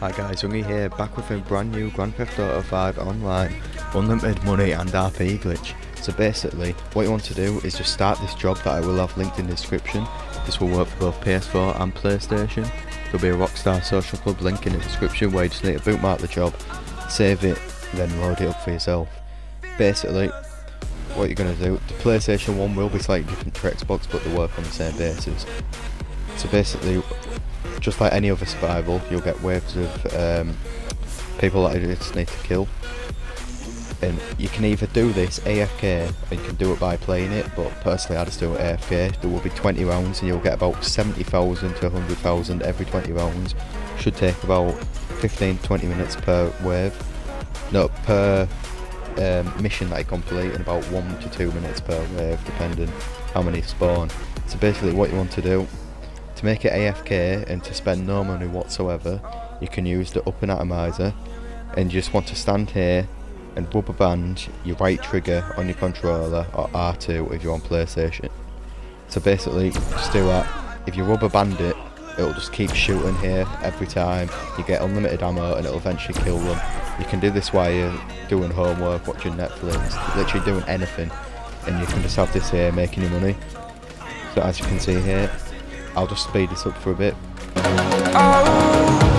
Hi guys, Youngey here, back with a brand new Grand Theft Auto 5 online, unlimited money and RP glitch. So basically, what you want to do is just start this job that I will have linked in the description. This will work for both PS4 and PlayStation. There'll be a Rockstar Social Club link in the description where you just need to bookmark the job, save it, then load it up for yourself. Basically, what you're going to do, the PlayStation 1 will be slightly different to Xbox but they work on the same basis. So basically, just like any other survival, you'll get waves of um, people that you just need to kill. And you can either do this AFK or you can do it by playing it, but personally I just do it AFK. There will be 20 rounds and you'll get about 70,000 to 100,000 every 20 rounds. Should take about 15 20 minutes per wave. No, per um, mission that I complete and about 1 to 2 minutes per wave depending how many spawn. So basically what you want to do to make it AFK and to spend no money whatsoever, you can use the Up-n-Atomizer and you just want to stand here and rubber band your right trigger on your controller or R2 if you're on PlayStation. So basically, just do that. If you rubber band it, it'll just keep shooting here every time. You get unlimited ammo and it'll eventually kill them. You can do this while you're doing homework, watching Netflix, literally doing anything. And you can just have this here making you money. So as you can see here, I'll just speed this up for a bit. Oh.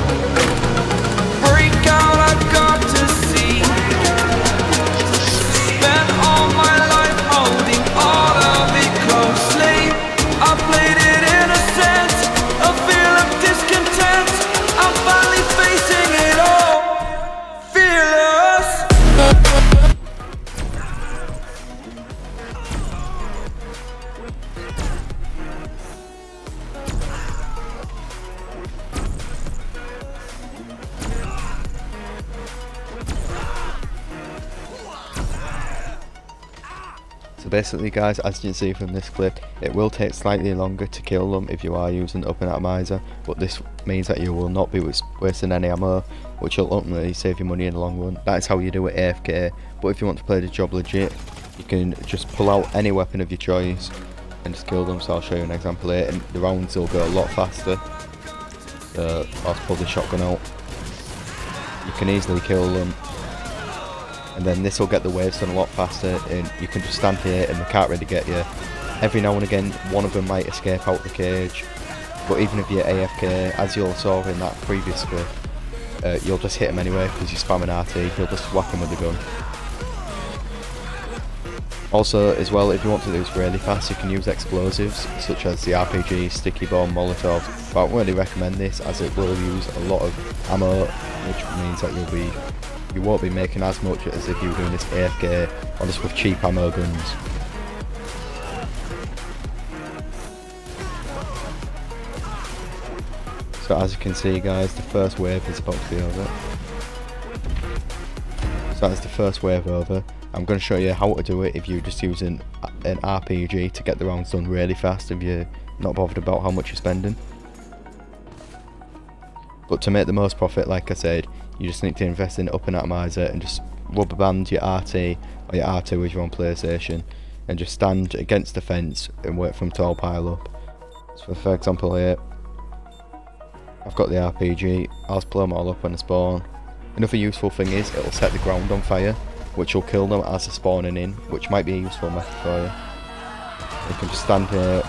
So basically guys, as you can see from this clip, it will take slightly longer to kill them if you are using Up-n-Atomizer, but this means that you will not be wasting any ammo, which will ultimately save you money in the long run. That is how you do it AFK, but if you want to play the job legit, you can just pull out any weapon of your choice and just kill them, so I'll show you an example here, and the rounds will go a lot faster. Uh, I'll pull the shotgun out. You can easily kill them and then this will get the waves done a lot faster and you can just stand here and they can't really get you. Every now and again one of them might escape out the cage but even if you're AFK as you all saw in that previous clip uh, you'll just hit him anyway because you're spamming RT, you'll just whack him with the gun. Also as well if you want to do this really fast you can use explosives such as the RPG, sticky bomb, molotov but I don't really recommend this as it will use a lot of ammo which means that you'll be you won't be making as much as if you were doing this AFK or just with cheap ammo guns. So as you can see guys, the first wave is about to be over. So that's the first wave over. I'm going to show you how to do it if you're just using an RPG to get the rounds done really fast if you're not bothered about how much you're spending. But to make the most profit, like I said, you just need to invest in Up-n-Atomizer and just rubber band your RT or your R2 if you're on PlayStation and just stand against the fence and wait for them to all pile up. So for example here, I've got the RPG, I'll blow them all up when they spawn. Another useful thing is it'll set the ground on fire, which will kill them as they're spawning in, which might be a useful method for you. You can just stand here,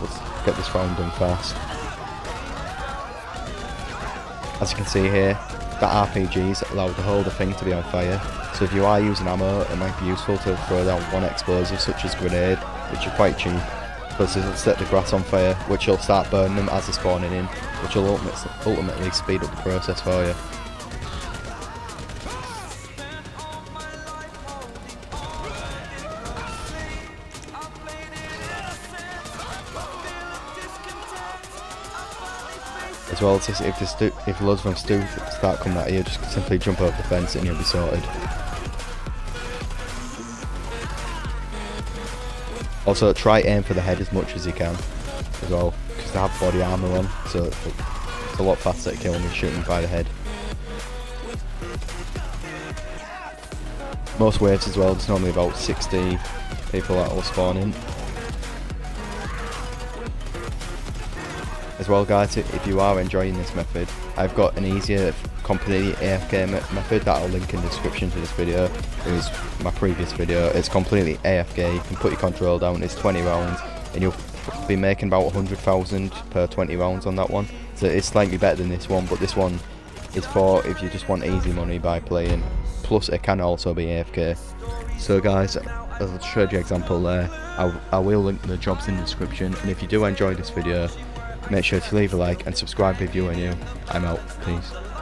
let's get this round done fast. As you can see here, that RPGs allow the whole thing to be on fire, so if you are using ammo, it might be useful to throw down one explosive such as grenade, which are quite cheap, because it'll set the grass on fire, which will start burning them as they're spawning in, which will ultimately speed up the process for you. As well as if the if loads of them do start coming at you, just simply jump over the fence and you'll be sorted. Also, try aim for the head as much as you can, as well, because they have body armor on, so it's a lot faster to kill them than shooting by the head. Most waves as well, there's normally about 60 people that will spawn in. As well guys, if you are enjoying this method, I've got an easier completely AFK method that I'll link in the description to this video. It was my previous video. It's completely AFK, you can put your control down, it's 20 rounds, and you'll be making about 100,000 per 20 rounds on that one. So it's slightly better than this one, but this one is for if you just want easy money by playing. Plus it can also be AFK. So guys, as I showed you example there, I, I will link the jobs in the description. And if you do enjoy this video, make sure to leave a like and subscribe if you are new. I'm out. Peace.